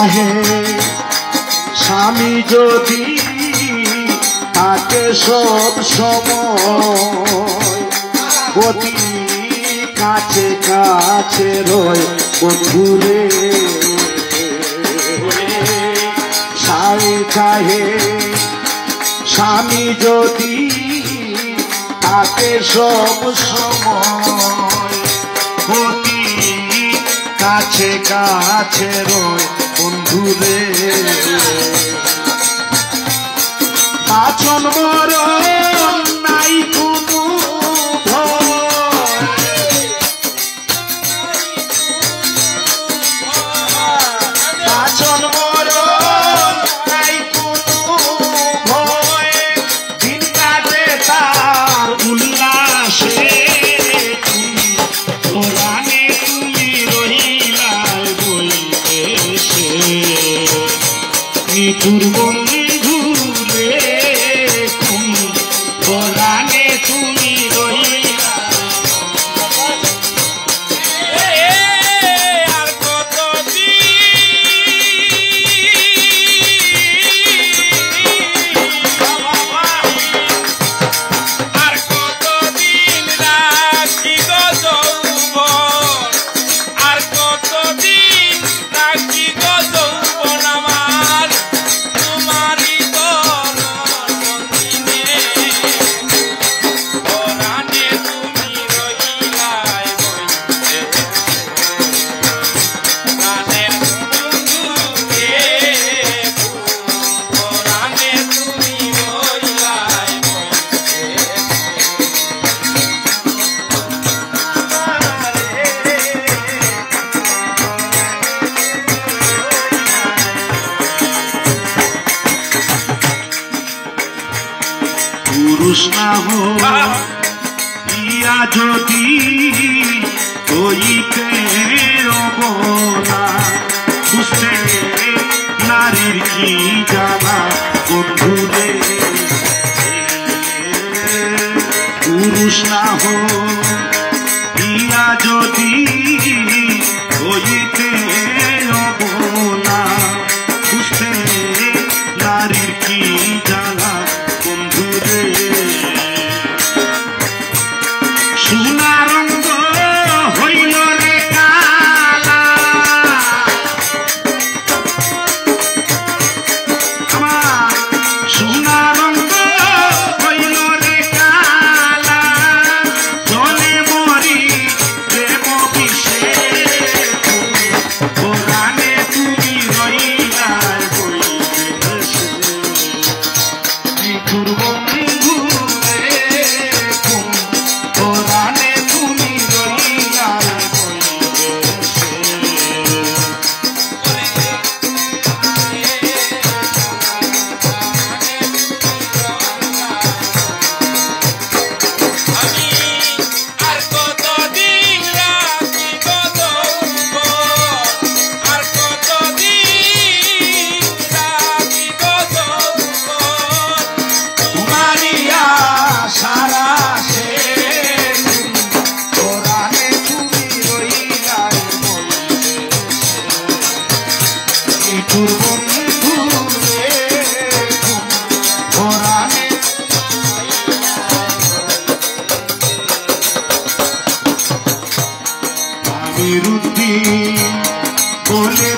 নাহে। স্বামী যদি তাকে সব সময় কাছে কাছে রয় বন্ধুরে। স্বামী চাহে, স্বামী যদি তাকে সব সময়, অতি কাছে কাছে রয় বন্ধুরে। বাচন মরণ তৃষ্ণাহ ইয়া যদি করিতে রবনা বুঝতে নারীর কি জানা বন্ধুদের পুরুষ না বিরুদ্ধে বলে